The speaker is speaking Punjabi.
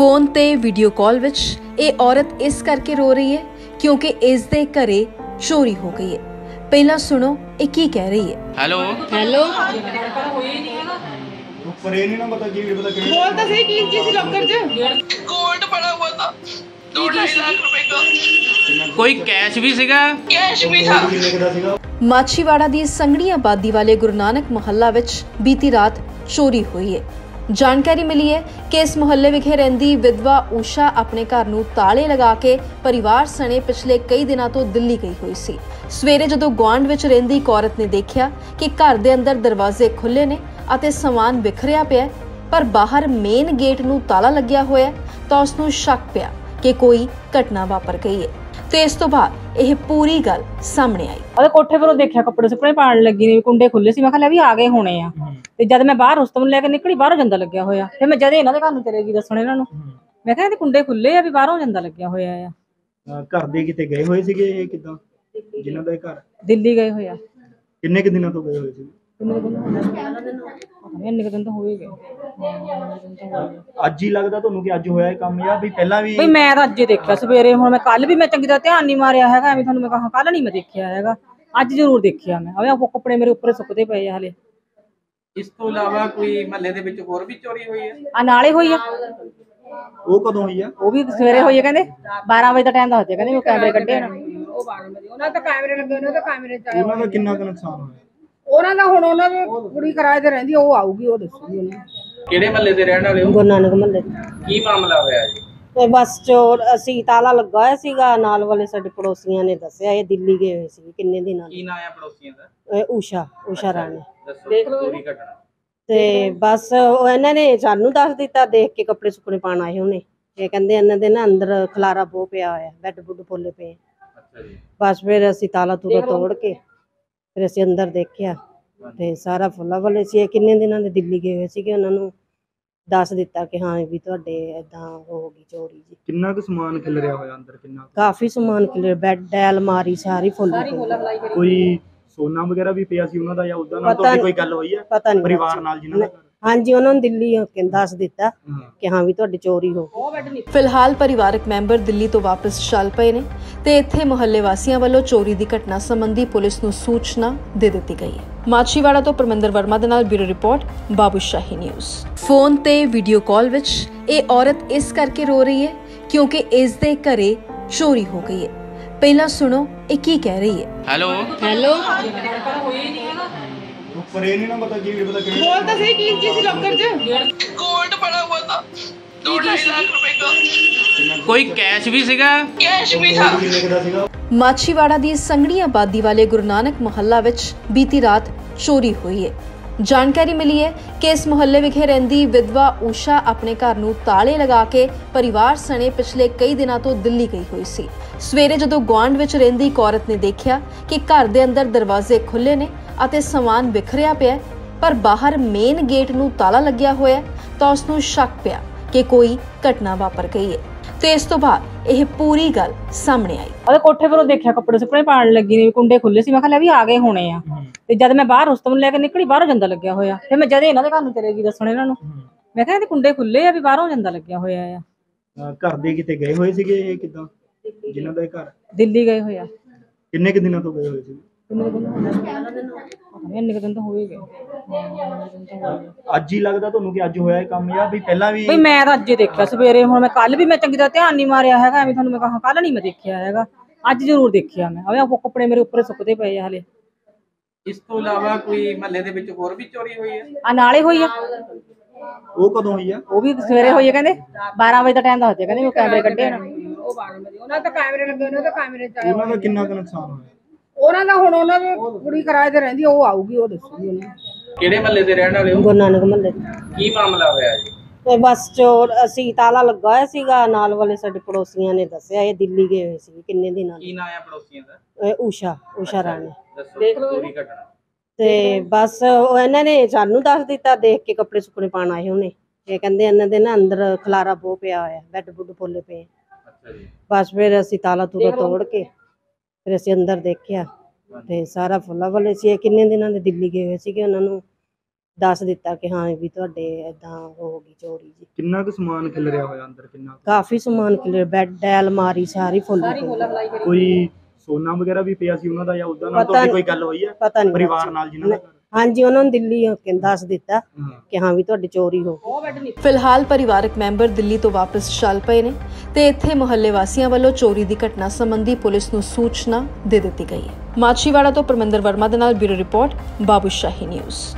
ਫੋਨ ਤੇ ਵੀਡੀਓ ਕਾਲ ਵਿੱਚ ਇਹ ਔਰਤ ਇਸ ਕਰਕੇ ਰੋ ਰਹੀ ਹੈ ਕਿਉਂਕਿ ਇਸ ਦੇ ਘਰੇ ਚੋਰੀ ਹੋ ਗਈ ਹੈ ਪਹਿਲਾਂ ਸੁਣੋ ਇਹ ਕੀ ਕਹਿ ਰਹੀ ਹੈ ਹੈਲੋ ਹੈਲੋ ਉੱਪਰ ਇਹ ਨਹੀਂ ਨਾ ਪਤਾ ਕੀ ਪਤਾ ਕਿਹੜੇ ਬੋਲ ਤਾਂ ਸਹੀ ਕੀ ਕੀ ਸੀ ਲੋਕਰ 'ਚ गोल्ड पड़ा हुआ था दो ढाई लाख रुपए का ਕੋਈ ਕੈਸ਼ ਵੀ ਸੀਗਾ कैश भी था ਕਿੰਨੇ ਕੁ ਦਾ ਸੀਗਾ ਮਾਛੀਵਾੜਾ ਦੀ ਸੰਘਣੀ ਆਬਾਦੀ ਵਾਲੇ ਗੁਰੂ ਨਾਨਕ ਮੁਹੱਲਾ ਵਿੱਚ ਬੀਤੀ ਰਾਤ ਚੋਰੀ ਹੋਈ ਹੈ ਜਾਣਕਾਰੀ ਮਿਲੀ ਹੈ ਕਿ ਇਸ ਮੁਹੱਲੇ ਵਿਖੇ ਰਹਿੰਦੀ ਵਿਧਵਾ ਊਸ਼ਾ ਆਪਣੇ ਘਰ ਨੂੰ ਤਾਲੇ ਲਗਾ ਕੇ ਪਰਿਵਾਰ ਸਣੇ ਪਿਛਲੇ ਕਈ ਦਿਨਾਂ ਤੋਂ ਦਿੱਲੀ ਗਈ ਹੋਈ ਸੀ। ਸਵੇਰੇ ਜਦੋਂ ਗੁਆਂਢ ਵਿੱਚ ਰਹਿੰਦੀ ਇੱਕ ਔਰਤ ਨੇ ਦੇਖਿਆ ਕਿ ਘਰ ਦੇ ਅੰਦਰ ਦਰਵਾਜ਼ੇ ਖੁੱਲੇ ਨੇ ਅਤੇ ਸਮਾਨ ਵਿਖਰਿਆ ਪਿਆ ਪਰ ਬਾਹਰ ਮੇਨ ਗੇਟ ਨੂੰ ਤਾਲਾ ਲੱਗਿਆ ਹੋਇਆ ਤਾਂ ਉਸ ਨੂੰ ਸ਼ੱਕ ਪਿਆ ਕਿ ਕੋਈ ਘਟਨਾ ਵਾਪਰ ਗਈ ਹੈ। ਤੇ ਇਸ ਤੋਂ ਬਾਅਦ ਇਹ ਪੂਰੀ ਗੱਲ ਸਾਹਮਣੇ ਆਈ। ਉਹਦੇ ਕੋਠੇ ਪਰ ਦੇਖਿਆ ਕੱਪੜੇ ਸੁੱਕਣੇ ਪਾਣ ਲੱਗੀ ਨੇ ਕੁੰਡੇ ਖੁੱਲੇ ਸੀ। ਮੈਂ ਕਿਹਾ ਲੈ ਵੀ ਆ ਗਏ ਹੋਣੇ ਆ। ਤੇ ਜਦ ਮੈਂ ਬਾਹਰ ਉਸਤਮ ਲੈ ਕੇ ਨਿਕਲੀ ਬਾਹਰੋਂ ਜਾਂਦਾ ਲੱਗਿਆ ਹੋਇਆ। ਫਿਰ ਮੈਂ ਜਦੇ ਇਹਨਾਂ ਦੇ ਘਰ ਨੂੰ ਚਲੇ ਗਈ ਦੱਸਣ ਇਹਨਾਂ ਨੂੰ। ਮੈਂ ਕਿਹਾ ਇਹਦੇ ਕੁੰਡੇ ਖੁੱਲੇ ਆ ਵੀ ਬਾਹਰੋਂ ਜਾਂਦਾ ਲੱਗਿਆ ਹੋਇਆ ਆ। ਅਹ ਘਰ ਦੇ ਕਿਤੇ ਗਏ ਹੋਏ ਸੀਗੇ ਇਹ ਕਿਦਾਂ? ਜਿਨ੍ਹਾਂ ਦਾ ਇਹ ਘਰ? ਦਿੱਲੀ ਗਏ ਹੋਇਆ ਕਿੰਨੇ ਕੁ ਦਿਨਾਂ ਤੋਂ ਗਏ ਹੋਏ ਸੀ ਕਿੰਨੇ ਦਿਨ ਹੋ ਗਏ ਪਤਾ ਨੀ, ਇੰਨੇ ਕੁ ਦਿਨ ਤਾਂ ਹੋ ਹੀ ਗਏ। ਅੱਜ ਹੀ ਲੱਗਦਾ ਤੁਹਾਨੂੰ ਕਿ ਅੱਜ ਹੋਇਆ ਇਹ ਕੰਮ ਜਾਂ ਵੀ ਪਹਿਲਾਂ ਵੀ ਬਈ ਮੈਂ ਤਾਂ ਅੱਜ ਹੀ ਦੇਖਿਆ ਸਵੇਰੇ ਹੁਣ ਮੈਂ ਕੱਲ ਵੀ ਮੈਂ ਚੰਗੀ ਤਰ੍ਹਾਂ ਧਿਆਨ ਨਹੀਂ ਮਾਰਿਆ ਹੈਗਾ ਐਵੇਂ ਤੁਹਾਨੂੰ ਮੈਂ ਕਹਾ ਕੱਲ ਨਹੀਂ ਮੈਂ ਦੇਖਿਆ ਹੈਗਾ। ਅੱਜ ਜ਼ਰੂਰ ਦੇਖਿਆ ਮੈਂ। ਆਵੇ ਉਹ ਕੱਪੜੇ ਮੇਰੇ ਉੱਪਰ ਸੁੱਕਦੇ ਪਏ ਆ ਹਲੇ। ਇਸ ਤੋਂ ਇਲਾਵਾ ਕੋਈ ਮਹੱਲੇ ਦੇ ਵਿੱਚ ਹੋਰ ਵੀ ਚੋਰੀ ਹੋਈ ਹੈ? ਆ ਨਾਲੇ ਹੋਈ ਆ। ਉਹ ਕਦੋਂ ਹੋਈ ਆ? ਉਹ ਵੀ ਸਵੇਰੇ ਹੋਈ ਆ ਕਹਿੰਦੇ। 12 ਵਜੇ ਦਾ ਟਾਈਮ ਦੱਸਦੇ ਕਹਿੰਦੇ ਉਹ ਕੈਮਰੇ ਕੱਢੇ ਨਾ ਉਹਨਾਂ ਤਾਂ ਕੈਮਰੇ ਲੱਗੇ ਉਹਨਾਂ ਦਾ ਕੈਮਰੇ ਚ ਆਇਆ ਉਹਨਾਂ ਦਾ ਕਿੰਨਾ ਕੁ ਨੁਕਸਾਨ ਹੋਇਆ? ਉਹਨਾਂ ਦਾ ਹੁਣ ਉਹਨਾਂ ਦੇ ਕੁੜੀ ਕਿਰਾਏ ਤੇ ਰਹਿੰਦੀ ਆ, ਉਹ ਆਊਗੀ ਉਹ ਦੱਸੂਗੀ ਉਹਨੂੰ। ਕਿਹੜੇ ਮਹੱਲੇ ਦੇ ਰਹਿਣ ਵਾਲੇ ਹੋ? ਗੁਰੂ ਨਾਨਕ ਮਹੱਲੇ ਕੀ ਮਾਮਲਾ ਹੋਇਆ ਜੀ? ਤੇ ਬਸ ਚੋਰ ਅਸੀਂ ਤਾਲਾ ਲੱਗਾ ਹੋਇਆ ਸੀਗਾ ਨਾਲ ਵਾਲੇ ਸਾਡੇ ਪੜੋਸੀਆਂ ਨੇ ਦੱਸਿਆ ਇਹ ਦਿੱਲੀ ਗਏ ਹੋਏ ਸੀ ਕਿੰਨੇ ਦਿਨਾਂ ਕੀ ਨਾਂ ਆ ਪੜੋਸੀਆਂ ਦਾ? ਇਹ ਊਸ਼ਾ ਊਸ਼ਾ ਰਾਣੀ। ਦੱਸੋ ਪੂਰੀ ਘਟਨਾ? ਤੇ ਬਸ ਉਹ ਇਹਨਾਂ ਨੇ ਸਾਨੂੰ ਦੱਸ ਦਿੱਤਾ ਦੇਖ ਕੇ ਕੱਪੜੇ ਸੁੱਕਣੇ ਪਾਣ ਆਏ ਹੋਣੇ ਇਹ ਕਹਿੰਦੇ ਇਹਨਾਂ ਦੇ ਨਾ ਅੰਦਰ ਖਲਾਰਾ ਬੋ ਪਿਆ ਹੋਇਆ ਬੈੱਡ ਬੁੱਡ ਫੁੱਲੇ ਪਏ। ਅੱਛਾ ਜੀ। ਬਸ ਫਿਰ ਅਸੀਂ ਤਾਲਾ ਤੂਲਾ ਤੋੜ ਕੇ ਫਿਰ ਅਸੀਂ ਅੰਦਰ ਦੇਖਿਆ। ਤੇ ਸਾਰਾ ਫੁੱਲਾ ਵਾਲੇ ਸੀ। ਇਹ ਕਿੰਨੇ ਦਿਨਾਂ ਦੇ ਦਿੱਲੀ ਗਏ ਹੋਏ ਸੀਗੇ? ਉਹਨਾਂ ਨੂੰ ਦੱਸ ਦਿੱਤਾ ਕਿ ਹਾਂ ਵੀ ਤੁਹਾਡੇ ਏਦਾਂ ਹੋ ਗਈ ਚੋਰੀ ਜੀ। ਕਿੰਨਾ ਕੁ ਸਮਾਨ ਖਿਲਰਿਆ ਹੋਇਆ ਅੰਦਰ? ਕਿੰਨਾ ਕੁ? ਕਾਫੀ ਸਮਾਨ ਕਿਲੇ ਬੈੱਡ ਅਲਮਾਰੀ ਸਾਰੀ ਫੁੱਲ ਕੋਈ ਸੋਨਾ ਵਗੈਰਾ ਵੀ ਪਿਆ ਸੀ ਉਹਨਾਂ ਦਾ ਜਾਂ ਉਦਾਂ ਨਾਲ ਪਤਾ ਤੁਹਾਡੀ ਨੀ। ਕੋਈ ਗੱਲ ਹੋਈ ਆ? ਪਤਾ ਨਹੀਂ। ਪਰਿਵਾਰ ਨਾਲ ਜਿਨ੍ਹਾਂ ਦਾ ਘਰ ਹਾਂਜੀ ਉਹਨਾਂ ਨੂੰ ਦਿੱਲੀ ਹੋ ਕੇ ਦੱਸ ਦਿੱਤਾ ਹਾਂ। ਕਿ ਹਾਂ ਵੀ ਤੁਹਾਡੀ ਚੋਰੀ ਹੋ ਗਈ। ਫਿਲਹਾਲ ਪਰਿਵਾਰਕ ਮੈਂਬਰ ਦਿੱਲੀ ਤੋਂ ਵਾਪਸ ਚੱਲ ਪਏ ਨੇ ਤੇ ਇੱਥੇ ਮੁਹੱਲੇ ਵਾਸੀਆਂ ਵੱਲੋਂ ਚੋਰੀ ਦੀ ਘਟਨਾ ਸੰਬੰਧੀ ਪੁਲਿਸ ਨੂੰ ਸੂਚਨਾ ਦੇ ਦਿੱਤੀ ਗਈ ਹੈ। ਮਾਛੀਵਾੜਾ ਤੋਂ ਪਰਮਿੰਦਰ ਵਰਮਾ ਦੇ ਨਾਲ bureau report Babushahi news. Phone ਤੇ ਵੀਡੀਓ ਕਾਲ ਵਿੱਚ ਇਹ ਔਰਤ ਇਸ ਕਰਕੇ ਰੋ ਰਹੀ ਹੈ ਕਿਉਂਕਿ ਇਸ ਦੇ ਘਰੇ ਚੋਰੀ ਹੋ ਗਈ ਹੈ। ਪਹਿਲਾਂ ਸੁਣੋ ਇਹ ਕੀ ਕਹਿ ਰਹੀ ਹੈ। ਹੈਲੋ। ਹੈਲੋ। ਉੱਪਰ ਇਹ ਨਹੀਂ ਨਾ ਪਤਾ ਕੀ ਪਤਾ ਕਿ ਬੋਲ ਤਾਂ ਸਹੀ ਕੀ ਕੀ ਸੀ ਲੋਕਰ 'ਚ। ਗੋਲਡ ਪੜਾ ਹੋਇਆ ਤਾਂ। 2 ढाई लाख रुपए का कोई कैश ਮਾਛੀਵਾੜਾ ਦੀ ਸੰਗਣੀ ਆਬਾਦੀ ਵਾਲੇ ਗੁਰੂ ਨਾਨਕ ਮੁਹੱਲਾ ਵਿੱਚ ਬੀਤੀ ਰਾਤ ਚੋਰੀ ਹੋਈ ਹੈ ਜਾਣਕਾਰੀ ਮਿਲੀ ਹੈ ਕਿ ਇਸ ਮੁਹੱਲੇ ਵਿਖੇ ਰਹਿੰਦੀ ਵਿਧਵਾ ਊਸ਼ਾ ਆਪਣੇ ਘਰ ਨੂੰ ਤਾਲੇ ਲਗਾ ਕੇ ਪਰਿਵਾਰ ਸਣੇ ਪਿਛਲੇ ਕਈ ਦਿਨਾਂ ਤੋਂ ਦਿੱਲੀ ਗਈ ਹੋਈ ਸੀ। ਸਵੇਰੇ ਜਦੋਂ ਗਵਾਂਡ ਵਿੱਚ ਰਹਿੰਦੀ ਇੱਕ ਔਰਤ ਨੇ ਦੇਖਿਆ ਕਿ ਘਰ ਦੇ ਅੰਦਰ ਦਰਵਾਜ਼ੇ ਖੁੱਲੇ ਨੇ ਅਤੇ ਸਮਾਨ ਵਿਖਰਿਆ ਪਿਆ ਪਰ ਬਾਹਰ ਮੇਨ ਗੇਟ ਨੂੰ ਤਾਲਾ ਲੱਗਿਆ ਹੋਇਆ ਤਾਂ ਉਸ ਨੂੰ ਸ਼ੱਕ ਪਿਆ। ਕਿ ਕੋਈ ਘਟਨਾ ਵਾਪਰ ਗਈ ਹੈ। ਤੇ ਇਸ ਤੋਂ ਬਾਅਦ ਇਹ ਪੂਰੀ ਗੱਲ ਸਾਹਮਣੇ ਆਈ। ਉਹਦੇ ਕੋਠੇ ਪਰ ਦੇਖਿਆ ਕੱਪੜੇ ਸੁੱਕਣੇ ਪਾਣ ਲੱਗੀ ਨੇ ਕੁੰਡੇ ਖੁੱਲੇ ਸੀ। ਮੈਂ ਕਿਹਾ ਲੈ ਵੀ ਆ ਗਏ ਹੋਣੇ ਆ। ਤੇ ਜਦ ਮੈਂ ਬਾਹਰ ਉਸਤਮ ਲੈ ਕੇ ਨਿਕਲੀ ਬਾਹਰੋਂ ਜਾਂਦਾ ਲੱਗਿਆ ਹੋਇਆ। ਫਿਰ ਮੈਂ ਜਦੇ ਇਹਨਾਂ ਦੇ ਘਰ ਨੂੰ ਚਲੇ ਗਈ ਦੱਸਣ ਇਹਨਾਂ ਨੂੰ। ਮੈਂ ਕਿਹਾ ਇਹਦੇ ਕੁੰਡੇ ਖੁੱਲੇ ਆ ਵੀ ਬਾਹਰੋਂ ਜਾਂਦਾ ਲੱਗਿਆ ਹੋਇਆ ਆ। ਘਰ ਦੇ ਕਿਤੇ ਗਏ ਹੋਏ ਸੀਗੇ ਇਹ ਕਿਦਾਂ? ਜਿਨ੍ਹਾਂ ਦਾ ਇਹ ਘਰ? ਦਿੱਲੀ ਗਏ ਹੋਇਆ ਕਿੰਨੇ ਕੁ ਦਿਨਾਂ ਤੋਂ ਗਏ ਹੋਏ ਸੀ ਕਿੰਨੇ ਦਿਨ ਹੋ ਗਏ? ਪਤਾ ਨੀ, ਇੰਨੇ ਕੁ ਦਿਨ ਤਾਂ ਹੋ ਹੀ ਗਏ। ਹਾਂ, ਇੰਨੇ ਦਿਨ ਤਾਂ ਹੋ ਗਏ। ਅੱਜ ਹੀ ਲੱਗਦਾ ਤੁਹਾਨੂੰ ਕਿ ਅੱਜ ਹੋਇਆ ਇਹ ਕੰਮ ਜਾਂ ਵੀ ਪਹਿਲਾਂ ਵੀ ਬਈ ਮੈਂ ਤਾਂ ਅੱਜ ਹੀ ਦੇਖਿਆ ਸਵੇਰੇ ਹੁਣ ਮੈਂ ਕੱਲ ਵੀ ਮੈਂ ਚੰਗੀ ਤਰ੍ਹਾਂ ਧਿਆਨ ਨਹੀਂ ਮਾਰਿਆ ਹੈਗਾ ਐਵੇਂ ਤੁਹਾਨੂੰ ਮੈਂ ਕਹਾ ਕੱਲ ਨਹੀਂ ਮੈਂ ਦੇਖਿਆ ਹੈਗਾ। ਅੱਜ ਜ਼ਰੂਰ ਦੇਖਿਆ ਮੈਂ। ਆਵੇ ਉਹ ਕੱਪੜੇ ਮੇਰੇ ਉੱਪਰ ਸੁੱਕਦੇ ਪਏ ਆ ਹਲੇ। ਇਸ ਤੋਂ ਇਲਾਵਾ ਕੋਈ ਮਹੱਲੇ ਦੇ ਵਿੱਚ ਹੋਰ ਵੀ ਚੋਰੀ ਹੋਈ ਹੈ? ਆ ਨਾਲੇ ਹੋਈ ਆ। ਉਹ ਕਦੋਂ ਹੋਈ ਆ? ਉਹ ਵੀ ਸਵੇਰੇ ਹੋਈ ਆ ਕਹਿੰਦੇ। 12 ਵਜੇ ਦਾ ਟਾਈਮ ਦੱਸਦੇ ਕਹਿੰਦੇ ਉਹ ਕੈਮਰੇ ਕੱਢੇ ਨਾ। ਉਹ ਬਾਰੇ ਉਹਨਾਂ ਦਾ ਕੈਮਰੇ ਲੱਗੇ ਉਹਨਾਂ ਦਾ ਕੈਮਰੇ ਚ ਆਇਆ ਉਹਨਾਂ ਦਾ ਕਿੰਨਾ ਕੁ ਨੁਕਸਾਨ ਹੋਇਆ? ਉਹਨਾਂ ਦਾ ਹੁਣ ਉਹਨਾਂ ਦੇ ਕੁੜੀ ਕਿਰਾਏ ਤੇ ਰਹਿੰਦੀ ਆ, ਉਹ ਆਊਗੀ ਉਹ ਦੱਸੂਗੀ ਉਹਨੂੰ। ਕਿਹੜੇ ਮਹੱਲੇ ਦੇ ਰਹਿਣ ਵਾਲੇ ਹੋ? ਗੁਰੂ ਨਾਨਕ ਮਹੱਲੇ ਕੀ ਮਾਮਲਾ ਹੋਇਆ ਜੀ? ਤੇ ਬਸ ਚੋਰ ਅਸੀਂ ਤਾਲਾ ਲੱਗਾ ਹੋਇਆ ਸੀਗਾ ਨਾਲ ਵਾਲੇ ਸਾਡੇ ਪੜੋਸੀਆਂ ਨੇ ਦੱਸਿਆ ਇਹ ਦਿੱਲੀ ਗਏ ਹੋਏ ਸੀ ਕਿੰਨੇ ਦਿਨਾਂ ਦੇ ਕੀ ਨਾਂ ਆ ਪੜੋਸੀਆਂ ਦਾ? ਇਹ ਊਸ਼ਾ ਊਸ਼ਾ ਰਾਣੀ। ਦੱਸੋ ਪੂਰੀ ਘਟਨਾ? ਤੇ ਬਸ ਉਹ ਇਹਨਾਂ ਨੇ ਸਾਨੂੰ ਦੱਸ ਦਿੱਤਾ ਦੇਖ ਕੇ ਕੱਪੜੇ ਸੁੱਕਣੇ ਪਾਣ ਆਏ ਹੋਣੇ ਇਹ ਕਹਿੰਦੇ ਇਹਨਾਂ ਦੇ ਨਾ ਅੰਦਰ ਖਲਾਰਾ ਬੋ ਪਿਆ ਹੋਇਆ ਬੈੱਡ ਬੁੱਡ ਫੁੱਲੇ ਪਏ। ਅੱਛਾ ਜੀ। ਬਸ ਫਿਰ ਅਸੀਂ ਤਾਲਾ ਤੂਲਾ ਤੋੜ ਕੇ ਫਿਰ ਅਸੀਂ ਅੰਦਰ ਦੇਖਿਆ ਤੇ ਸਾਰਾ ਫੁੱਲਾ ਵਾਲੇ ਸੀ ਇਹ ਕਿੰਨੇ ਦਿਨਾਂ ਦੇ ਦਿੱਲੀ ਗਏ ਹੋਏ ਸੀਗੇ ਉਹਨਾਂ ਨੂੰ ਦੱਸ ਦਿੱਤਾ ਕਿ ਹਾਂ ਵੀ ਤੁਹਾਡੇ ਏਦਾਂ ਹੋ ਗਈ ਚੋਰੀ ਜੀ ਕਿੰਨਾ ਕੁ ਸਮਾਨ ਖਿਲਰਿਆ ਹੋਇਆ ਅੰਦਰ ਕਿੰਨਾ ਕੁ? ਕਾਫੀ ਸਮਾਨ ਕਿਲੇ ਬੈੱਡ ਅਲਮਾਰੀ ਸਾਰੀ ਫੁੱਲ ਕੋਈ ਸੋਨਾ ਵਗੈਰਾ ਵੀ ਪਿਆ ਸੀ ਉਹਨਾਂ ਦਾ ਜਾਂ ਉਦਾਂ ਨਾਲ ਪਤਾ ਤੁਹਾਡੀ ਨੀ। ਕੋਈ ਗੱਲ ਹੋਈ ਹੈ ਪਤਾ ਨਹੀਂ ਪਰਿਵਾਰ ਨਾਲ ਜਿਨ੍ਹਾਂ ਦਾ ਘਰ? ਹਾਂਜੀ ਉਹਨਾਂ ਨੂੰ ਦਿੱਲੀ ਕਹਿੰਦਾ ਦੱਸ ਦਿੱਤਾ ਕਿ ਹਾਂ ਵੀ ਤੁਹਾਡੀ ਚੋਰੀ ਹੋ ਗਈ। ਫਿਲਹਾਲ ਪਰਿਵਾਰਕ ਮੈਂਬਰ ਦਿੱਲੀ ਤੋਂ ਵਾਪਸ ਚੱਲ ਪਏ ਨੇ ਤੇ ਇੱਥੇ ਮੁਹੱਲੇ ਵਾਸੀਆਂ ਵੱਲੋਂ ਚੋਰੀ ਦੀ ਘਟਨਾ ਸੰਬੰਧੀ ਪੁਲਿਸ ਨੂੰ ਸੂਚਨਾ ਦੇ ਦਿੱਤੀ ਗਈ ਹੈ। ਮਾਛੀਵਾੜਾ ਤੋਂ ਪਰਮਿੰਦਰ ਵਰਮਾ ਦੇ ਨਾਲ bureau report Babu Shahi news.